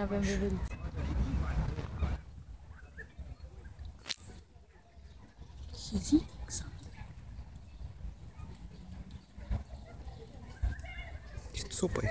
Avem veverițe. Și zi exact. Și țopăi.